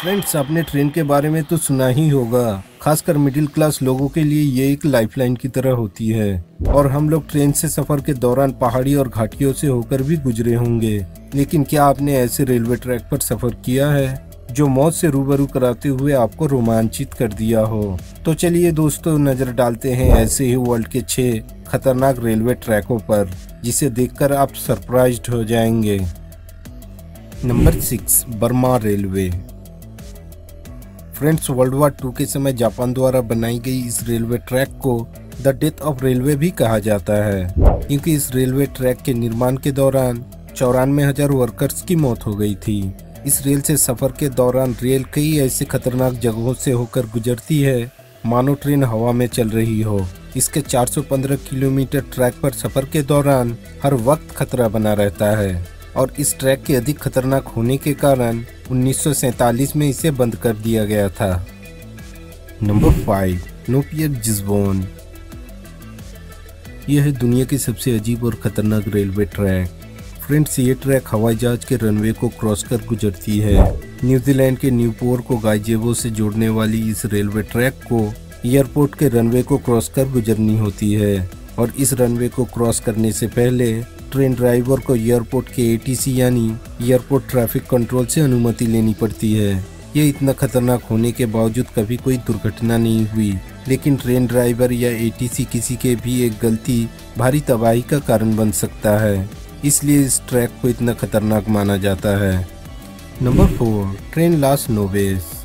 Friends आपने train के बारे में तो सुना ही होगा। खासकर मिडिल क्लास लोगों के लिए ये एक लाइफलाइन की तरह होती है। और हम लोग ट्रेन से सफ़र के दौरान पहाड़ी और घाटियों से होकर भी गुजरे होंगे। लेकिन क्या आपने ऐसे रेलवे ट्रैक पर सफ़र किया है, जो मौत से रूबरू कराते हुए आपको रोमांचित कर दिया हो? तो चलिए दोस्तों, नज़र डालते हैं ऐसे ही वर्ल्ड के छह खतरनाक रेलवे ट्रैकों पर, जिसे देखकर आप सरप्राइज्ड हो जाएँगे। Number six Burma railway friends world war two के समय जापान द्वारा बनाई गई इस रेलवे ट्रैक को द डेथ ऑफ़ रेलवे भी कहा जाता है। क्योंकि इस रेलवे ट्रैक के निर्माण के दौरान चौरानवे हज़ार वर्कर्स की मौत हो गई थी। इस रेल से सफ़र के दौरान रेल कई ऐसे खतरनाक जगहों से होकर गुजरती है, मानो ट्रेन हवा में चल रही हो। इसके 415 किलोमीटर ट्रैक पर सफ़र के दौरान हर वक्त खतरा बना रहता है। और इस ट्रैक के अधिक खतरनाक होने के कारण 1947 में इसे बंद कर दिया गया था। नंबर फाइव नोपियर यह है दुनिया की सबसे अजीब और खतरनाक रेलवे ट्रैक। फ्रेंड्स ये ट्रैक हवाई जहाज़ के रनवे को क्रॉस कर गुजरती है। न्यूजीलैंड के न्यूपोर को गाइजेवो से जोड़ने वाली इस रेलवे ट्रैक को एयरपोर्ट के रनवे को क्रॉस कर गुजरनी होती है और इस रनवे को क्रॉस करने से पहले ट्रेन ड्राइवर को एयरपोर्ट के एटीसी यानी एयरपोर्ट ट्रैफ़िक कंट्रोल से अनुमति लेनी पड़ती है। ये इतना खतरनाक होने के बावजूद कभी कोई दुर्घटना नहीं हुई, लेकिन ट्रेन ड्राइवर या एटीसी किसी के भी एक गलती, भारी तबाही का कारण बन सकता है। इसलिए इस ट्रैक को इतना खतरनाक माना जाता है। Number four train Las Nubes.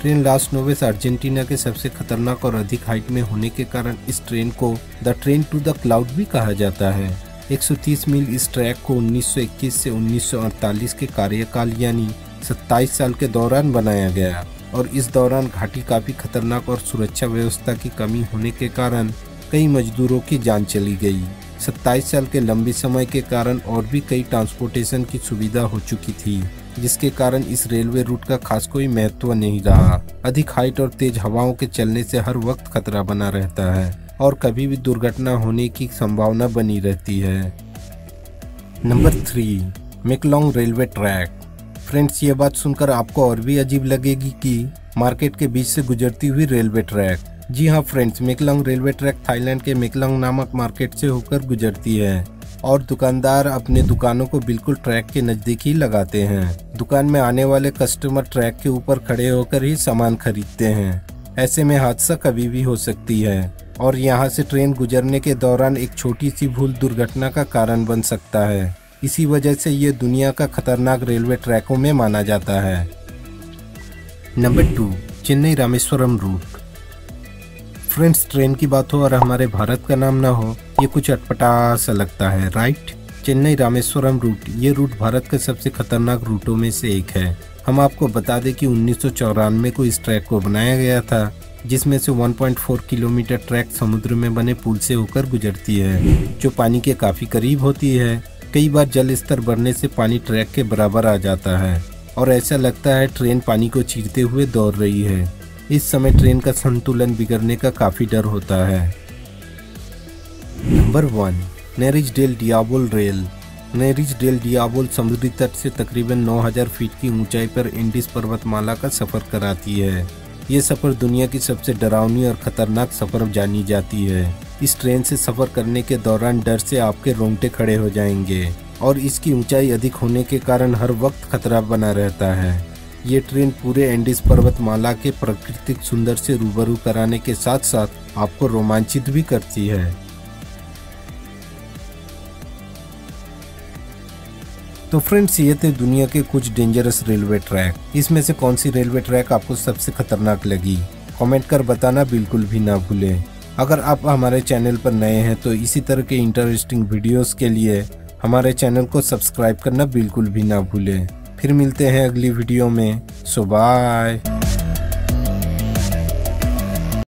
Train Las Nubes Argentina के सबसे खतरनाक और अधिक हाइट में होने के कारण इस ट्रेन को the train to the cloud भी कहा जाता है। 130 मील इस ट्रैक को 1921 से 1948 के कार्यकाल यानी 27 साल के दौरान बनाया गया और इस दौरान घाटी काफ़ी खतरनाक और सुरक्षा व्यवस्था की कमी होने के कारण कई मजदूरों की जान चली गई। 27 साल के लंबे समय के कारण और भी कई ट्रांसपोर्टेशन की सुविधा हो चुकी थी। जिसके कारण इस रेलवे रूट का खास कोई महत्व नहीं रहा। अधिक हाइट और तेज हवाओं के चलने से हर वक्त खतरा बना रहता है और कभी भी दुर्घटना होने की संभावना बनी रहती है। Number three Maeklong railway track. Friends, ये बात सुनकर आपको और भी अजीब लगेगी कि मार्केट के बीच से गुजरती हुई रेलवे ट्रैक। जी हाँ friends Maeklong railway track Thailand के मेकलोंग नामक मार्केट से होकर गुजरती है। और दुकानदार अपने दुकानों को बिल्कुल ट्रैक के नज़दीक ही लगाते हैं। दुकान में आने वाले कस्टमर ट्रैक के ऊपर खड़े होकर ही सामान खरीदते हैं। ऐसे में हादसा कभी भी हो सकती है। और यहाँ से ट्रेन गुजरने के दौरान एक छोटी सी भूल दुर्घटना का कारण बन सकता है। इसी वजह से ये दुनिया का खतरनाक रेलवे ट्रैकों में माना जाता है। Number two, Chennai Rameswaram route. Friends train की बात हो और हमारे भारत का नाम ना हो, ये कुछ अटपटा सा लगता है राइट चेन्नई रामेश्वरम रूट ये रूट भारत के सबसे खतरनाक रूटों में से एक है। हम आपको बता दें कि उन्नीस सौ चौरानवे को इस ट्रैक को बनाया गया था, जिसमें से 1.4 किलोमीटर ट्रैक समुद्र में बने पुल से होकर गुजरती है, जो पानी के काफ़ी करीब होती है। कई बार जल स्तर बढ़ने से पानी ट्रैक के बराबर आ जाता है, और ऐसा लगता है ट्रेन पानी को चीरते हुए दौड़ रही है। इस समय ट्रेन का संतुलन बिगड़ने का काफ़ी डर होता है। Number one Nariz del Diablo rail Nariz del Diablo समुद्री तट से तकरीबन 9000 फीट की ऊंचाई पर इंडिस पर्वतमाला का सफ़र कराती है। ये सफ़र दुनिया की सबसे डरावनी और खतरनाक सफ़र जानी जाती है। इस ट्रेन से सफ़र करने के दौरान डर से आपके रोंगटे खड़े हो जाएँगे और इसकी ऊंचाई अधिक होने के कारण हर वक्त खतरा बना रहता है। ये ट्रेन पूरे एंडीज पर्वतमाला के प्राकृतिक सुंदर से रूबरू कराने के साथ साथ आपको रोमांचित भी करती है। तो फ्रेंड्स, ये थे दुनिया के कुछ डेंजरस रेलवे ट्रैक इसमें से कौन सी रेलवे ट्रैक आपको सबसे खतरनाक लगी? कमेंट कर बताना बिल्कुल भी ना भूलें। अगर आप हमारे चैनल पर नए हैं तो इसी तरह के इंटरेस्टिंग वीडियोस के लिए हमारे चैनल को सब्सक्राइब करना बिल्कुल भी ना भूलें। फिर मिलते हैं अगली वीडियो में। सो बाय